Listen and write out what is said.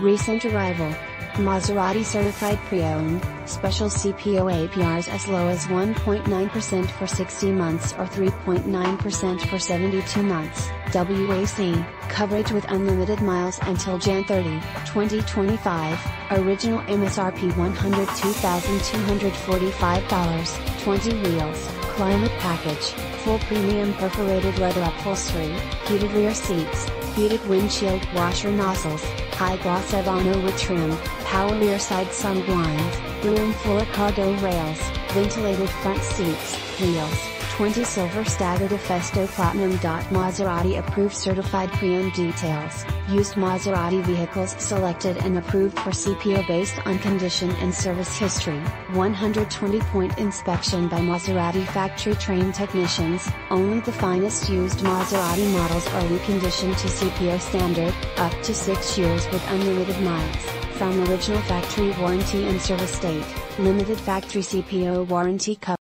Recent arrival. Maserati certified pre-owned, special CPO APRs as low as 1.9% for 60 months or 3.9% for 72 months. WAC, coverage with unlimited miles until Jan 30, 2025, original MSRP $102,245, 20 wheels, climate package, full premium perforated leather upholstery, heated rear seats, heated windshield washer nozzles, high gloss Ebano with trim, power rear side sun blinds, room floor cargo rails, ventilated front seats, wheels, 20 silver staggered Efesto Platinum. Maserati approved certified pre-owned details, used Maserati vehicles selected and approved for CPO based on condition and service history, 120 point inspection by Maserati factory trained technicians, only the finest used Maserati models are reconditioned to CPO standard, up to 6 years with unlimited miles, from original factory warranty and service date, limited factory CPO warranty coverage.